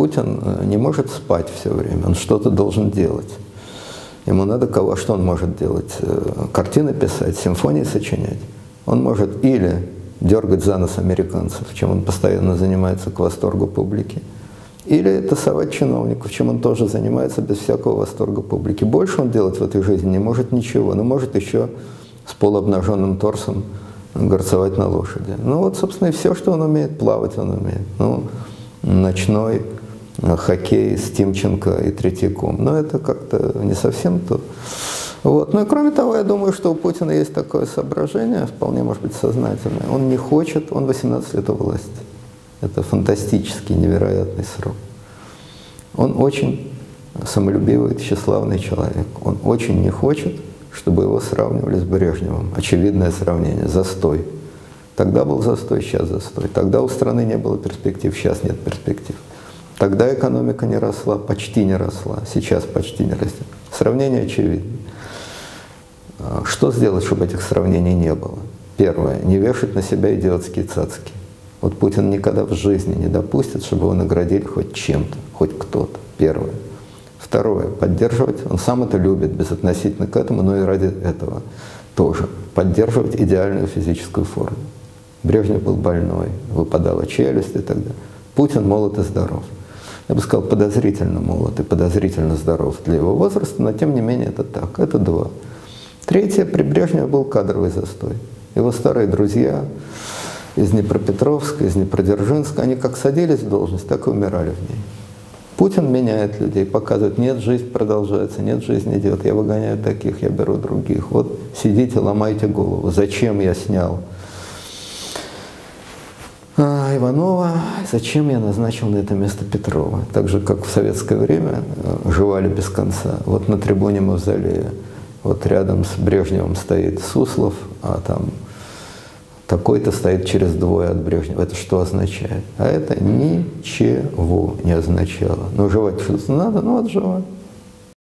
Путин э, не может спать все время, он что-то должен делать. Ему надо кого, что он может делать? Э, картины писать, симфонии сочинять. Он может или дергать за нос американцев, чем он постоянно занимается к восторгу публики, или тасовать чиновников, чем он тоже занимается без всякого восторга публики. Больше он делать в этой жизни не может ничего, но может еще с полуобнаженным торсом горцевать на лошади. Ну вот, собственно, и все, что он умеет, плавать он умеет. Ну, ночной хоккей с Тимченко и Третьяком. Но это как-то не совсем то. Вот. Ну и кроме того, я думаю, что у Путина есть такое соображение, вполне может быть сознательное. Он не хочет, он 18 лет у власти. Это фантастический, невероятный срок. Он очень самолюбивый, тщеславный человек. Он очень не хочет, чтобы его сравнивали с Брежневым. Очевидное сравнение. Застой. Тогда был застой, сейчас застой. Тогда у страны не было перспектив, сейчас нет перспектив. Тогда экономика не росла, почти не росла, сейчас почти не растет. Сравнение очевидно. А что сделать, чтобы этих сравнений не было? Первое. Не вешать на себя идиотские цацки. Вот Путин никогда в жизни не допустит, чтобы его наградили хоть чем-то, хоть кто-то. Первое. Второе. Поддерживать, он сам это любит, безотносительно к этому, но и ради этого тоже. Поддерживать идеальную физическую форму. Брежнев был больной, выпадала челюсть и так далее. Путин молод и здоров. Я бы сказал, подозрительно молод и подозрительно здоров для его возраста, но тем не менее это так. Это два. Третье, при Брежневе был кадровый застой. Его старые друзья, из Днепропетровска, из Днепродзержинска, они как садились в должность, так и умирали в ней. Путин меняет людей, показывает, нет, жизнь продолжается, нет, жизнь идет, я выгоняю таких, я беру других. Вот сидите, ломайте голову, зачем я снял а, Иванова, зачем я назначил на это место Петрова. Так же, как в советское время э, жевали без конца. Вот на трибуне Мавзолея, вот рядом с Брежневым стоит Суслов, а там такой-то стоит через двое от Брежнева. Это что означает? А это ничего не означало. Ну, жевать что-то надо, ну, отжевать.